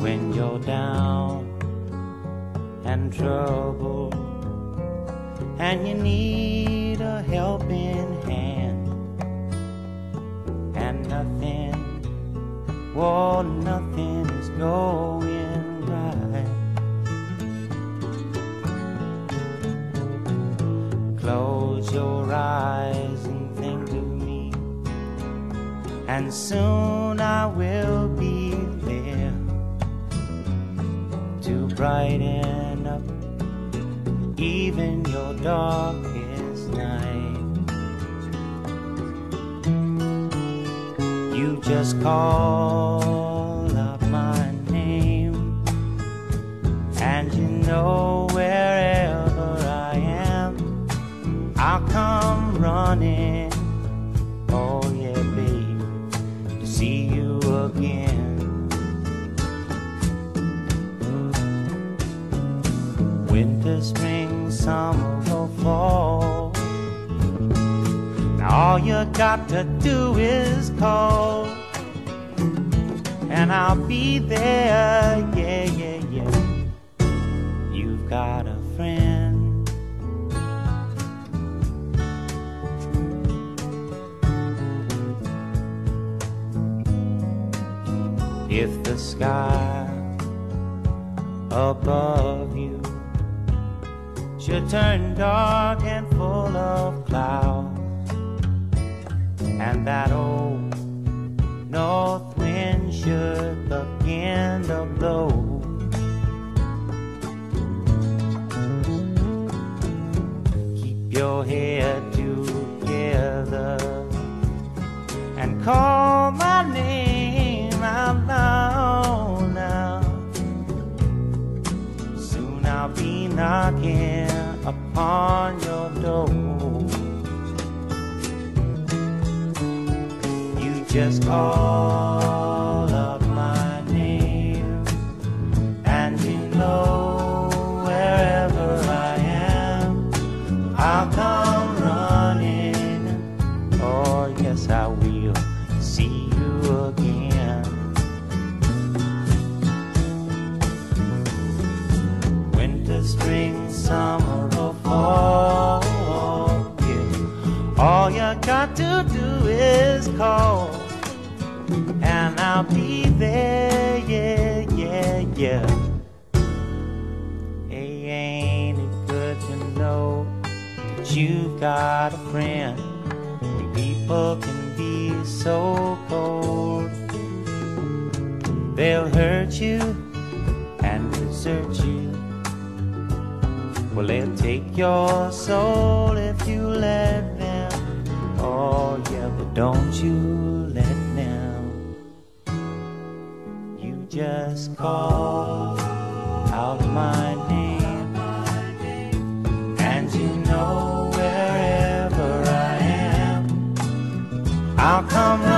when you're down and trouble and you need a helping hand and nothing, well, nothing is going right. Close your eyes and think of me, and soon I will be brighten up even your darkest night. You just call out my name, and you know wherever I am, I'll come running. Summer, or fall. Now all you got to do is call, and I'll be there. Yeah, yeah, yeah. You've got a friend. If the sky above you should turn dark and full of clouds, and that old north wind should begin to blow. Keep your head together and call my name out loud now. Soon I'll be knocking upon your door. You just call up my name, and you know wherever I am, I'll come running. Oh, yes, I will see you again. winter, spring, is call, and I'll be there. Yeah, yeah, yeah. Hey, ain't it good to know that you've got a friend? People can be so cold, they'll hurt you and desert you. Well, they'll take your soul if you just call out my name, and you know wherever I am, I'll come.